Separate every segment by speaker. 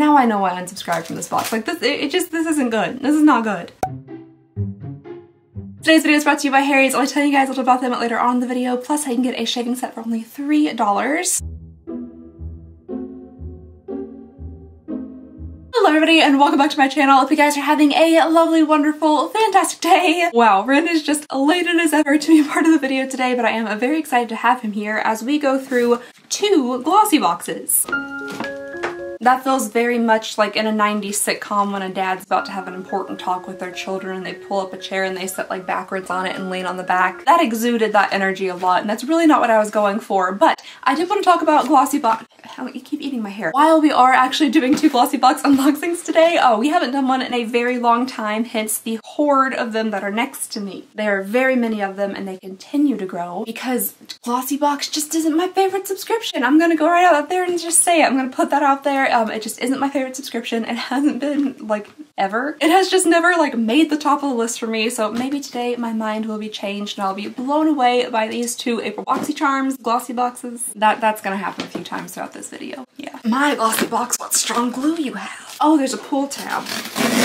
Speaker 1: now I know why I unsubscribed from this box. Like this, it, it just, this isn't good. This is not good. Today's video is brought to you by Harry's. I'll tell you guys a little about them later on in the video. Plus, I can get a shaving set for only $3. Hello everybody and welcome back to my channel. Hope you guys are having a lovely, wonderful, fantastic day. Wow, Ren is just elated as ever to be a part of the video today, but I am very excited to have him here as we go through two glossy boxes. That feels very much like in a 90s sitcom when a dad's about to have an important talk with their children and they pull up a chair and they sit like backwards on it and lean on the back. That exuded that energy a lot and that's really not what I was going for. But I did want to talk about Glossy Box. You keep eating my hair. While we are actually doing two Glossy Box unboxings today, oh, we haven't done one in a very long time, hence the horde of them that are next to me. There are very many of them and they continue to grow because Glossy Box just isn't my favorite subscription. I'm gonna go right out there and just say it. I'm gonna put that out there um, it just isn't my favorite subscription. It hasn't been like ever. It has just never like made the top of the list for me. So maybe today my mind will be changed and I'll be blown away by these two April BoxyCharms glossy boxes. That That's gonna happen times throughout this video. Yeah. My glossy box, what strong glue you have. Oh, there's a pull tab.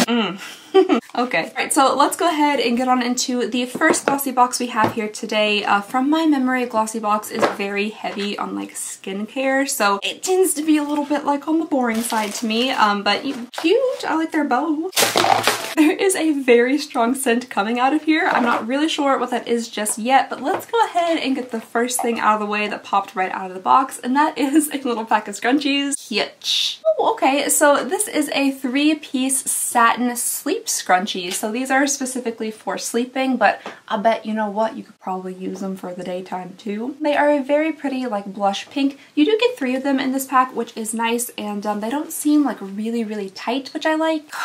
Speaker 1: Mm. okay, all right, so let's go ahead and get on into the first glossy box we have here today. Uh, from my memory, glossy box is very heavy on like skincare, so it tends to be a little bit like on the boring side to me, um, but cute. I like their bow. There is a very strong scent coming out of here. I'm not really sure what that is just yet, but let's go ahead and get the first thing out of the way that popped right out of the box, and that is a little pack of scrunchies. Hitch. Oh, okay, so this is a three-piece satin sleep scrunchie. So these are specifically for sleeping, but I bet you know what, you could probably use them for the daytime too. They are a very pretty like blush pink. You do get three of them in this pack, which is nice, and um, they don't seem like really, really tight, which I like.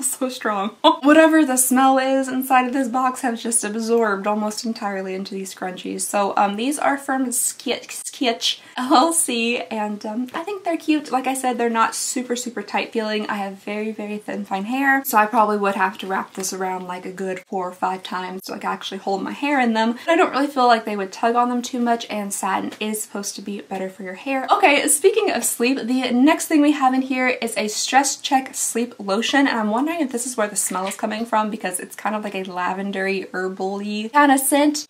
Speaker 1: so strong. Whatever the smell is inside of this box has just absorbed almost entirely into these scrunchies. So um, these are from Sketch LLC and um, I think they're cute. Like I said, they're not super, super tight feeling. I have very, very thin, fine hair, so I probably would have to wrap this around like a good four or five times so I can actually hold my hair in them. But I don't really feel like they would tug on them too much and satin is supposed to be better for your hair. Okay, speaking of sleep, the next thing we have in here is a Stress Check Sleep Lotion and I'm wondering if this is where the smell is coming from because it's kind of like a lavendery, herbally kind of scent.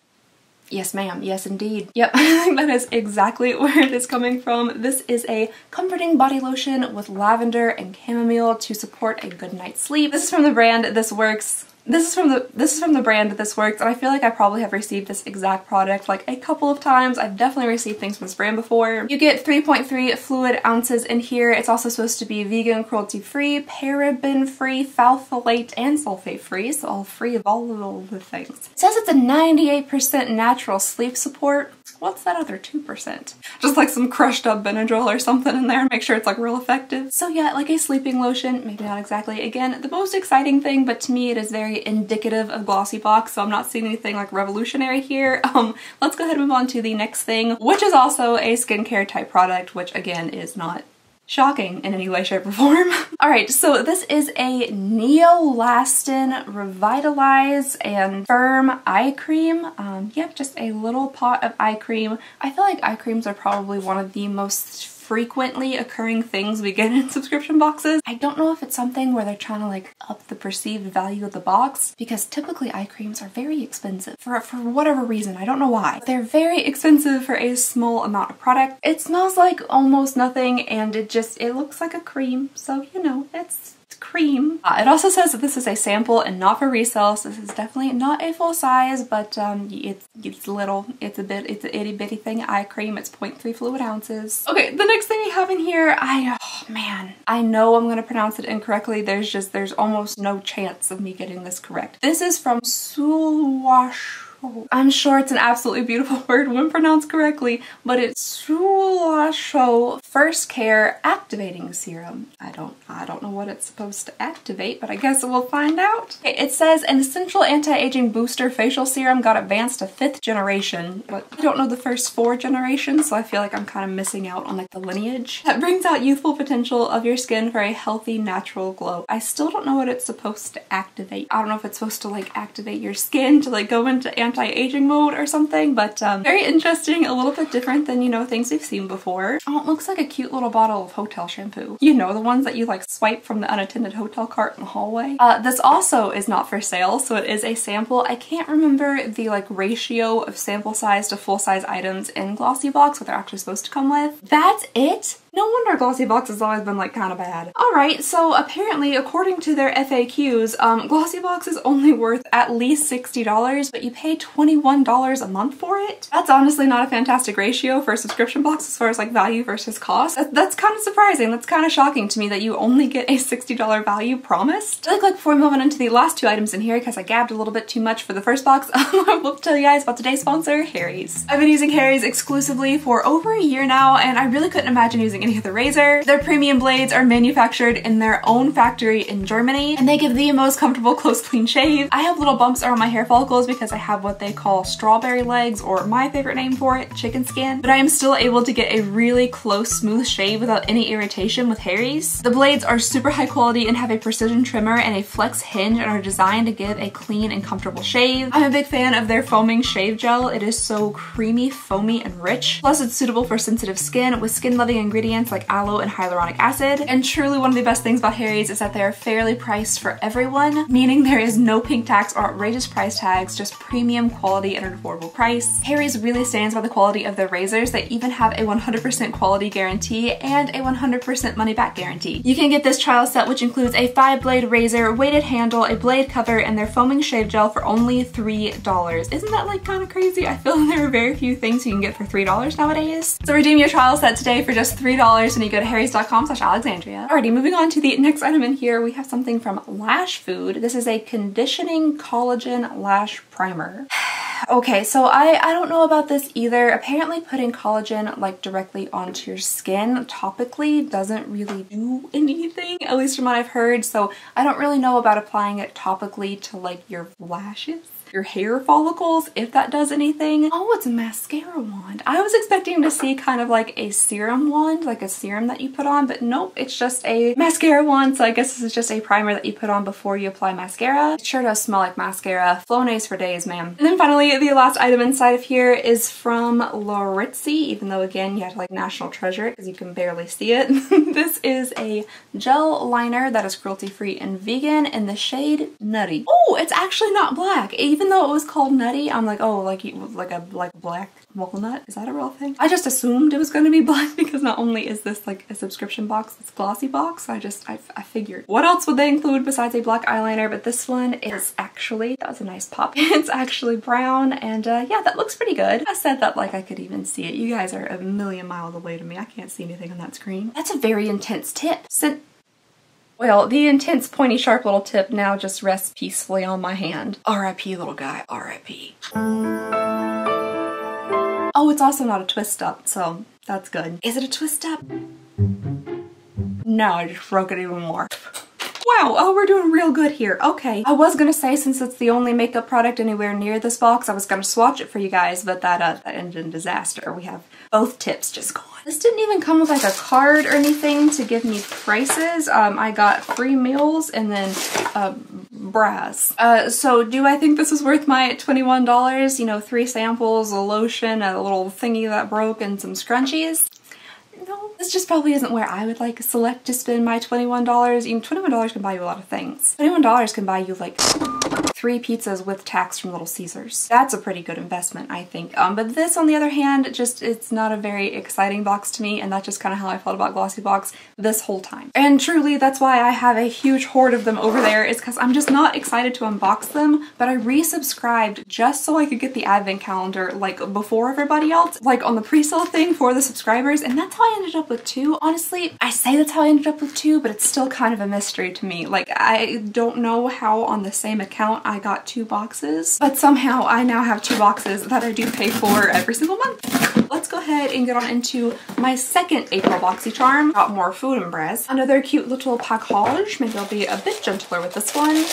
Speaker 1: Yes, ma'am. Yes, indeed. Yep, that is exactly where it is coming from. This is a comforting body lotion with lavender and chamomile to support a good night's sleep. This is from the brand This Works. This is from the this is from the brand that This Works and I feel like I probably have received this exact product like a couple of times. I've definitely received things from this brand before. You get 3.3 fluid ounces in here. It's also supposed to be vegan, cruelty free, paraben free, phthalate, and sulfate free. So all free of all of the things. It says it's a 98% natural sleep support. What's that other 2%? Just like some crushed up Benadryl or something in there. Make sure it's like real effective. So yeah, like a sleeping lotion. Maybe not exactly. Again, the most exciting thing, but to me it is very indicative of Glossy Box, so I'm not seeing anything like revolutionary here. Um, let's go ahead and move on to the next thing, which is also a skincare type product, which again is not shocking in any way, shape, or form. All right, so this is a Neolastin Revitalize and Firm Eye Cream. Um, yep, just a little pot of eye cream. I feel like eye creams are probably one of the most frequently occurring things we get in subscription boxes. I don't know if it's something where they're trying to like up the perceived value of the box because typically eye creams are very expensive for, for whatever reason. I don't know why. They're very expensive for a small amount of product. It smells like almost nothing and it just, it looks like a cream. So, you know, it's cream. Uh, it also says that this is a sample and not for resale, so this is definitely not a full size, but um, it's, it's little. It's a bit, it's an itty bitty thing eye cream. It's 0.3 fluid ounces. Okay, the next thing we have in here, I, oh man, I know I'm gonna pronounce it incorrectly. There's just, there's almost no chance of me getting this correct. This is from Sulwash I'm sure it's an absolutely beautiful word when pronounced correctly, but it's Sulasho First Care Activating Serum. I don't I don't know what it's supposed to activate, but I guess we'll find out. It says an essential anti-aging booster facial serum got advanced to fifth generation, but I don't know the first four generations, so I feel like I'm kind of missing out on like the lineage. That brings out youthful potential of your skin for a healthy, natural glow. I still don't know what it's supposed to activate. I don't know if it's supposed to like activate your skin to like go into anti anti-aging mode or something, but um, very interesting, a little bit different than, you know, things we've seen before. Oh, it looks like a cute little bottle of hotel shampoo. You know, the ones that you like swipe from the unattended hotel cart in the hallway. Uh, this also is not for sale, so it is a sample. I can't remember the like ratio of sample size to full size items in Glossy Glossybox, what they're actually supposed to come with. That's it? No wonder Glossybox has always been like kind of bad. Alright, so apparently according to their FAQs, um, Glossybox is only worth at least $60, but you pay $21 a month for it? That's honestly not a fantastic ratio for a subscription box as far as like value versus cost. That, that's kind of surprising. That's kind of shocking to me that you only get a $60 value promised. Really quick before on into the last two items in here, because I gabbed a little bit too much for the first box, I will tell you guys about today's sponsor, Harry's. I've been using Harry's exclusively for over a year now, and I really couldn't imagine using any of the razor. Their premium blades are manufactured in their own factory in Germany and they give the most comfortable close clean shave. I have little bumps around my hair follicles because I have what they call strawberry legs or my favorite name for it, chicken skin, but I am still able to get a really close smooth shave without any irritation with Harry's. The blades are super high quality and have a precision trimmer and a flex hinge and are designed to give a clean and comfortable shave. I'm a big fan of their foaming shave gel. It is so creamy, foamy, and rich. Plus it's suitable for sensitive skin with skin loving ingredients like aloe and hyaluronic acid. And truly one of the best things about Harry's is that they are fairly priced for everyone, meaning there is no pink tax or outrageous price tags, just premium quality at an affordable price. Harry's really stands by the quality of their razors. They even have a 100% quality guarantee and a 100% money back guarantee. You can get this trial set which includes a five blade razor, weighted handle, a blade cover, and their foaming shave gel for only $3. Isn't that like kind of crazy? I feel like there are very few things you can get for $3 nowadays. So redeem your trial set today for just $3 when you go to harrys.com slash alexandria. Alrighty, moving on to the next item in here, we have something from Lash Food. This is a conditioning collagen lash primer. okay, so I, I don't know about this either. Apparently putting collagen like directly onto your skin topically doesn't really do anything, at least from what I've heard. So I don't really know about applying it topically to like your lashes your hair follicles, if that does anything. Oh, it's a mascara wand. I was expecting to see kind of like a serum wand, like a serum that you put on, but nope, it's just a mascara wand. So I guess this is just a primer that you put on before you apply mascara. It sure does smell like mascara. Flonase for days, ma'am. And then finally, the last item inside of here is from Laritzi, even though again, you have to like national treasure because you can barely see it. this is a gel liner that is cruelty-free and vegan in the shade Nutty. Oh, it's actually not black. Even even though it was called nutty, I'm like, oh, like like a like black walnut. Is that a real thing? I just assumed it was going to be black because not only is this like a subscription box, it's glossy box. I just I, I figured what else would they include besides a black eyeliner? But this one is actually that was a nice pop. it's actually brown, and uh, yeah, that looks pretty good. I said that like I could even see it. You guys are a million miles away to me. I can't see anything on that screen. That's a very intense tip. Since well, the intense pointy sharp little tip now just rests peacefully on my hand. R.I.P. little guy, R.I.P. Oh, it's also not a twist up, so that's good. Is it a twist up? No, I just broke it even more. Wow, oh, we're doing real good here. Okay. I was gonna say, since it's the only makeup product anywhere near this box, I was gonna swatch it for you guys, but that, uh, that ended in disaster. We have both tips just gone. This didn't even come with like a card or anything to give me prices. Um, I got free meals and then uh, brass. Uh, so do I think this is worth my $21? You know, three samples, a lotion, a little thingy that broke, and some scrunchies? no, this just probably isn't where I would like select to spend my $21. Even $21 can buy you a lot of things. $21 can buy you like three pizzas with tax from Little Caesars. That's a pretty good investment, I think. Um, but this, on the other hand, just it's not a very exciting box to me, and that's just kind of how I felt about Glossybox this whole time. And truly, that's why I have a huge hoard of them over there, is because I'm just not excited to unbox them, but I resubscribed just so I could get the advent calendar like before everybody else, like on the pre-sale thing for the subscribers, and that's how I ended up with two. Honestly, I say that's how I ended up with two, but it's still kind of a mystery to me. Like, I don't know how on the same account I got two boxes, but somehow I now have two boxes that I do pay for every single month. Let's go ahead and get on into my second April BoxyCharm. Got more food and bread. Another cute little package. Maybe I'll be a bit gentler with this one.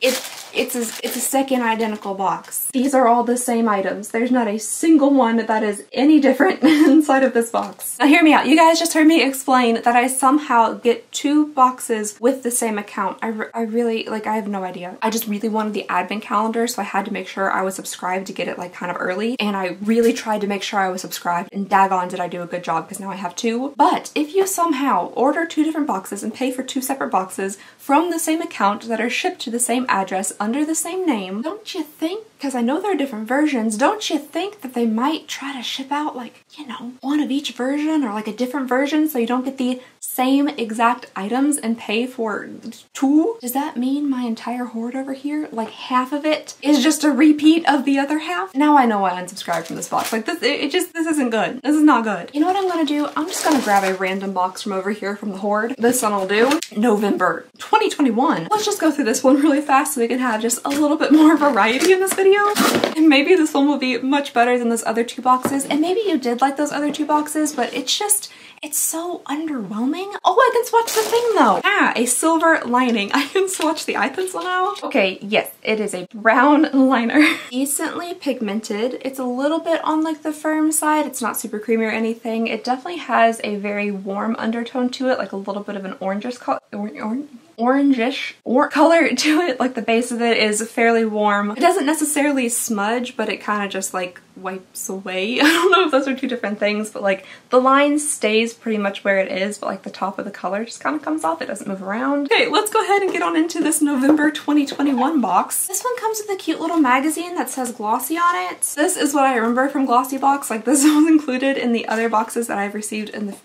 Speaker 1: It It's a, it's a second identical box. These are all the same items. There's not a single one that is any different inside of this box. Now hear me out. You guys just heard me explain that I somehow get two boxes with the same account. I, re I really, like, I have no idea. I just really wanted the advent calendar, so I had to make sure I was subscribed to get it, like, kind of early. And I really tried to make sure I was subscribed, and daggone did I do a good job, because now I have two. But if you somehow order two different boxes and pay for two separate boxes from the same account that are shipped to the same address under the same name, don't you think because I know there are different versions, don't you think that they might try to ship out like, you know, one of each version or like a different version so you don't get the same exact items and pay for two? Does that mean my entire hoard over here, like half of it is just a repeat of the other half? Now I know why I unsubscribed from this box. Like this, it, it just, this isn't good. This is not good. You know what I'm gonna do? I'm just gonna grab a random box from over here from the hoard. This one will do. November 2021. Let's just go through this one really fast so we can have just a little bit more variety in this video video. And maybe this one will be much better than those other two boxes. And maybe you did like those other two boxes, but it's just, it's so underwhelming. Oh, I can swatch the thing though. Ah, a silver lining. I can swatch the eye pencil now. Okay, yes, it is a brown liner. Decently pigmented. It's a little bit on like the firm side. It's not super creamy or anything. It definitely has a very warm undertone to it, like a little bit of an orangish color. Or, or, orangish or color to it. Like the base of it is fairly warm. It doesn't necessarily smudge, but it kind of just like wipes away. I don't know if those are two different things, but like the line stays pretty much where it is, but like the top of the color just kind of comes off. It doesn't move around. Okay, let's go ahead and get on into this November 2021 box. This one comes with a cute little magazine that says Glossy on it. This is what I remember from Glossy Box. Like this was included in the other boxes that I've received in the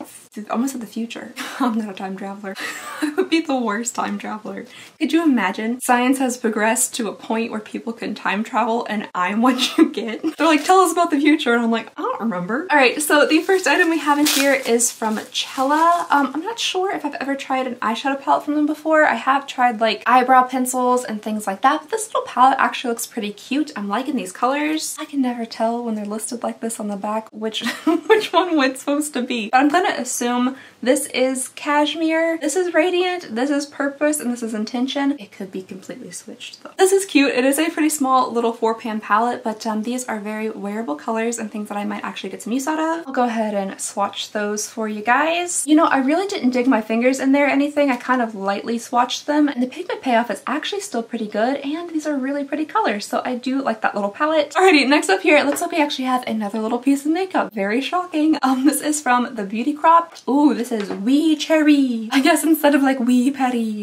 Speaker 1: almost in the future. I'm not a time traveler. I would be the worst time traveler. Could you imagine? Science has progressed to a point where people can time travel and I'm what you get. They're like, tell us about the future. And I'm like, I don't remember. All right, so the first item we have in here is from Cella. Um, I'm not sure if I've ever tried an eyeshadow palette from them before. I have tried like eyebrow pencils and things like that, but this little palette actually looks pretty cute. I'm liking these colors. I can never tell when they're listed like this on the back which, which one it's supposed to be. But I'm gonna assume this is Cashmere, this is Radiant, this is Purpose, and this is Intention. It could be completely switched though. This is cute. It is a pretty small little four pan palette, but um, these are very wearable colors and things that I might actually get some use out of. I'll go ahead and swatch those for you guys. You know, I really didn't dig my fingers in there or anything. I kind of lightly swatched them and the pigment payoff is actually still pretty good and these are really pretty colors. So I do like that little palette. Alrighty, next up here, it looks like we actually have another little piece of makeup. Very shocking. Um, this is from the Beauty Crop. Ooh, this is Wee Cherry. I guess instead of like Wee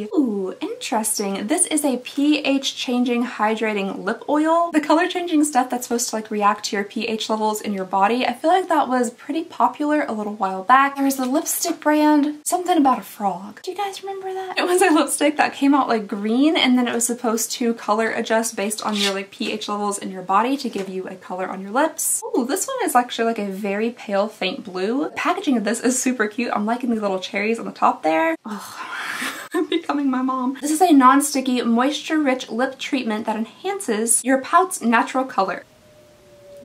Speaker 1: Ooh, interesting. This is a pH changing hydrating lip oil. The color changing stuff that's supposed to like react to your pH levels in your body. I feel like that was pretty popular a little while back. There was a lipstick brand, something about a frog. Do you guys remember that? It was a lipstick that came out like green and then it was supposed to color adjust based on your like pH levels in your body to give you a color on your lips. Ooh, this one is actually like a very pale faint blue. The packaging of this is super cute. I'm liking the little cherries on the top there. I'm becoming my mom. This is a non-sticky, moisture-rich lip treatment that enhances your pout's natural color.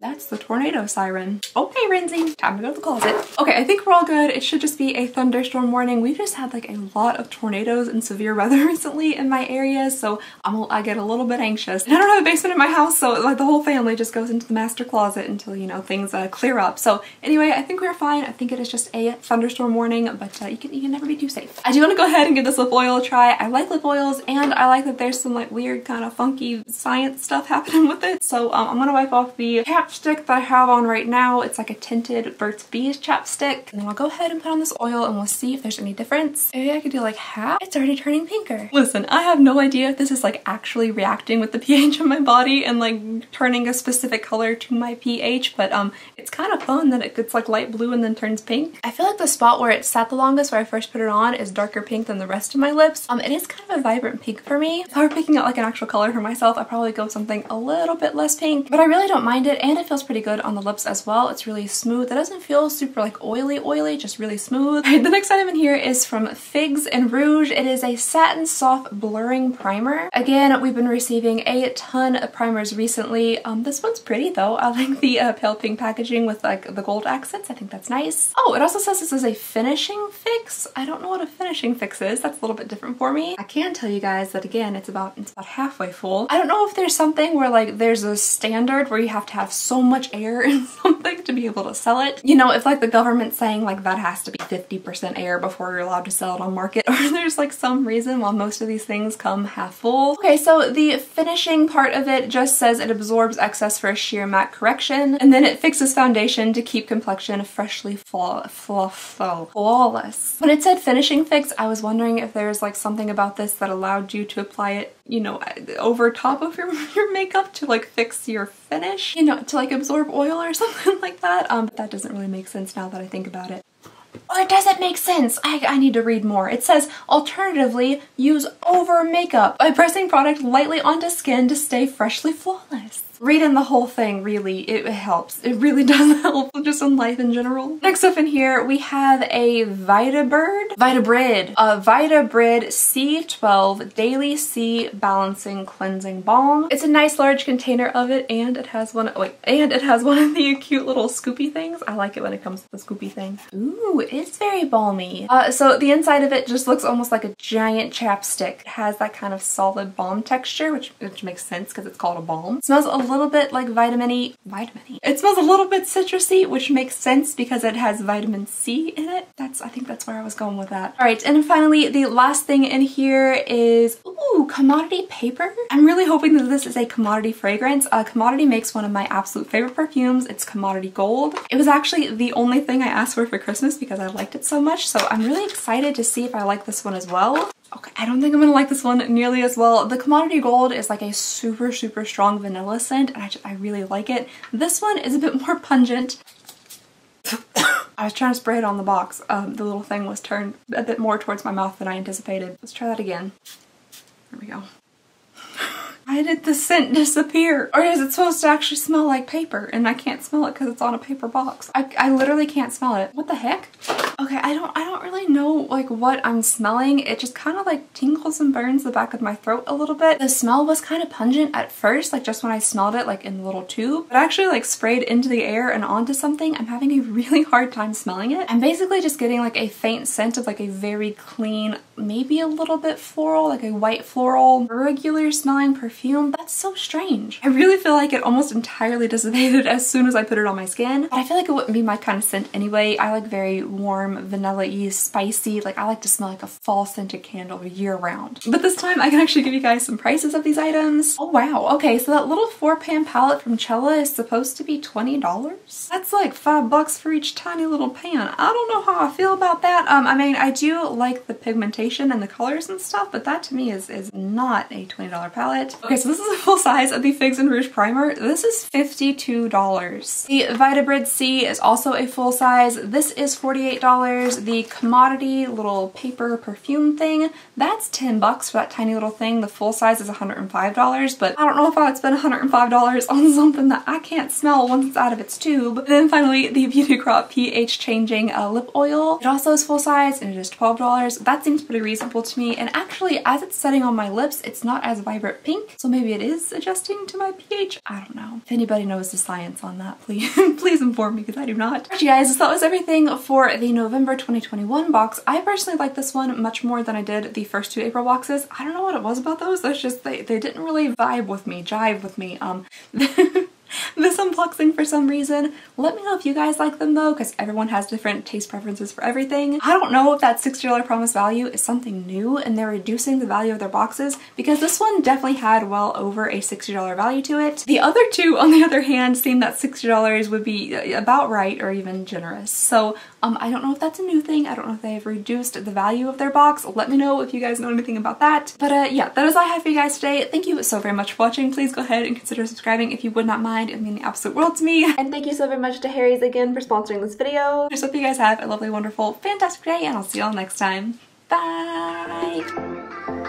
Speaker 1: That's the tornado siren. Okay, Renzi, time to go to the closet. Okay, I think we're all good. It should just be a thunderstorm warning. We've just had like a lot of tornadoes and severe weather recently in my area, so I'm, I get a little bit anxious. And I don't have a basement in my house, so like the whole family just goes into the master closet until, you know, things uh, clear up. So anyway, I think we're fine. I think it is just a thunderstorm warning, but uh, you, can, you can never be too safe. I do want to go ahead and give this lip oil a try. I like lip oils, and I like that there's some like weird kind of funky science stuff happening with it. So um, I'm gonna wipe off the cap chapstick that I have on right now. It's like a tinted Burt's Bees chapstick. And then I'll go ahead and put on this oil and we'll see if there's any difference. Maybe I could do like half. It's already turning pinker. Listen, I have no idea if this is like actually reacting with the pH of my body and like turning a specific color to my pH, but um, it's kind of fun that it gets like light blue and then turns pink. I feel like the spot where it sat the longest where I first put it on is darker pink than the rest of my lips. Um, it is kind of a vibrant pink for me. If I were picking out like an actual color for myself, I'd probably go with something a little bit less pink, but I really don't mind it and feels pretty good on the lips as well. It's really smooth. It doesn't feel super like oily oily, just really smooth. the next item in here is from Figs and Rouge. It is a satin soft blurring primer. Again, we've been receiving a ton of primers recently. Um, this one's pretty though. I like the uh, pale pink packaging with like the gold accents. I think that's nice. Oh, it also says this is a finishing fix. I don't know what a finishing fix is. That's a little bit different for me. I can tell you guys that again, it's about, it's about halfway full. I don't know if there's something where like there's a standard where you have to have so much air in something to be able to sell it. You know, if like the government's saying like that has to be 50% air before you're allowed to sell it on market or there's like some reason why most of these things come half full. Okay, so the finishing part of it just says it absorbs excess for a sheer matte correction and then it fixes foundation to keep complexion freshly flaw flaw flawless. When it said finishing fix, I was wondering if there's like something about this that allowed you to apply it you know, over top of your, your makeup to like fix your finish, you know, to like absorb oil or something like that. Um, but that doesn't really make sense now that I think about it. Or it doesn't make sense. I, I need to read more. It says, alternatively, use over makeup by pressing product lightly onto skin to stay freshly flawless reading the whole thing really, it helps. It really does help just in life in general. Next up in here, we have a Vitabird, Vitabrid, a Vita Vitabrid C12 Daily C Balancing Cleansing Balm. It's a nice large container of it and it has one, wait, and it has one of the cute little scoopy things. I like it when it comes to the scoopy thing. Ooh, it's very balmy. Uh, so the inside of it just looks almost like a giant chapstick. It has that kind of solid balm texture, which, which makes sense because it's called a balm. It smells a little bit like vitamin E. Vitamin E. It smells a little bit citrusy, which makes sense because it has vitamin C in it. That's, I think that's where I was going with that. All right, and finally, the last thing in here is, ooh, commodity paper. I'm really hoping that this is a commodity fragrance. Uh, commodity makes one of my absolute favorite perfumes. It's Commodity Gold. It was actually the only thing I asked for for Christmas because I liked it so much. So I'm really excited to see if I like this one as well. Okay, I don't think I'm gonna like this one nearly as well. The Commodity Gold is like a super, super strong vanilla scent and I, just, I really like it. This one is a bit more pungent. I was trying to spray it on the box. Um, the little thing was turned a bit more towards my mouth than I anticipated. Let's try that again. There we go. Why did the scent disappear? Oh, or is it supposed to actually smell like paper and I can't smell it because it's on a paper box? I, I literally can't smell it. What the heck? Okay, I don't I don't really know like what I'm smelling. It just kind of like tingles and burns the back of my throat a little bit. The smell was kind of pungent at first, like just when I smelled it like in the little tube. But actually like sprayed into the air and onto something, I'm having a really hard time smelling it. I'm basically just getting like a faint scent of like a very clean, maybe a little bit floral, like a white floral, regular smelling perfume. That's so strange. I really feel like it almost entirely dissipated as soon as I put it on my skin. But I feel like it wouldn't be my kind of scent anyway. I like very warm warm, vanilla-y, spicy. Like I like to smell like a fall scented candle year round. But this time I can actually give you guys some prices of these items. Oh wow, okay, so that little four pan palette from Cella is supposed to be $20? That's like five bucks for each tiny little pan. I don't know how I feel about that. Um, I mean, I do like the pigmentation and the colors and stuff, but that to me is, is not a $20 palette. Okay, so this is a full size of the Figs and Rouge primer. This is $52. The Vitabrid C is also a full size. This is $48. The commodity little paper perfume thing, that's 10 bucks for that tiny little thing. The full size is $105, but I don't know if I would spend $105 on something that I can't smell once it's out of its tube. And then finally, the Beauty Crop pH changing uh, lip oil. It also is full size and it is $12. That seems pretty reasonable to me. And actually, as it's setting on my lips, it's not as vibrant pink. So maybe it is adjusting to my pH. I don't know. If anybody knows the science on that, please, please inform me because I do not. Alright, guys, so that was everything for the November 2021 box. I personally like this one much more than I did the first two April boxes. I don't know what it was about those. That's just, they, they didn't really vibe with me, jive with me. Um, this unboxing for some reason. Let me know if you guys like them though, because everyone has different taste preferences for everything. I don't know if that $60 promise value is something new and they're reducing the value of their boxes because this one definitely had well over a $60 value to it. The other two, on the other hand, seem that $60 would be about right or even generous. So um, I don't know if that's a new thing. I don't know if they've reduced the value of their box. Let me know if you guys know anything about that. But uh, yeah, that is all I have for you guys today. Thank you so very much for watching. Please go ahead and consider subscribing if you would not mind kind. It would mean the absolute world to me. And thank you so very much to Harry's again for sponsoring this video. I just hope you guys have a lovely, wonderful, fantastic day, and I'll see y'all next time. Bye!